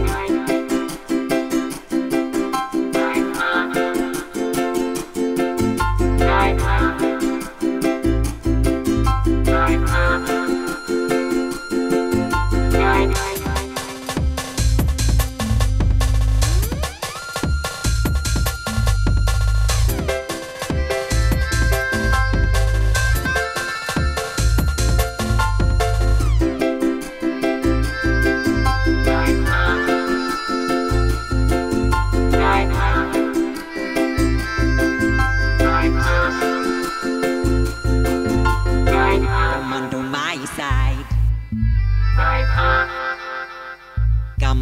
night.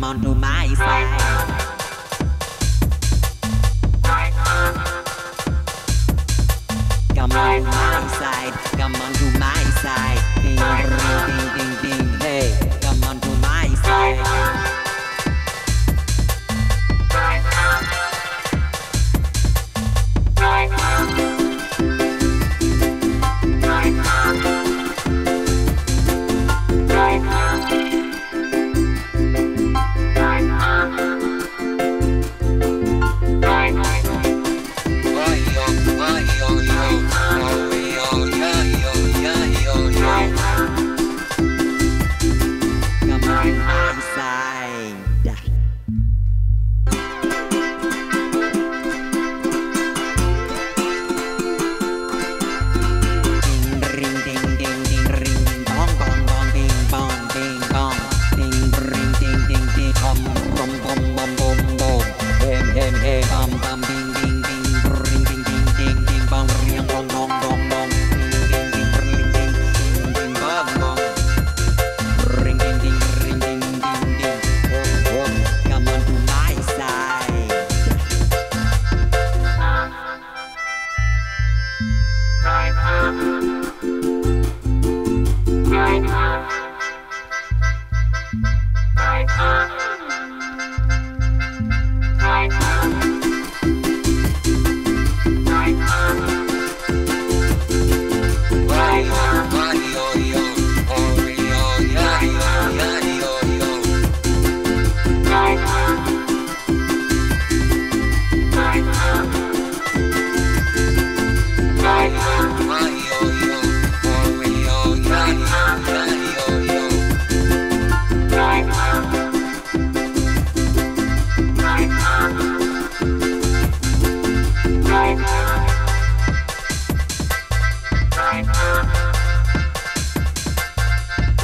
come on to my side. Come on my side.